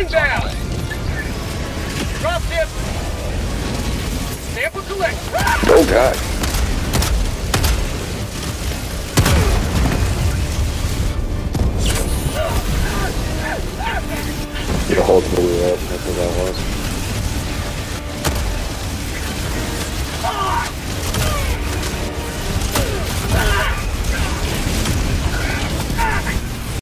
Orbital inbound! Drop sample! Sample collect! Ah! Oh god. Get a hold of the wheel, that's what that was.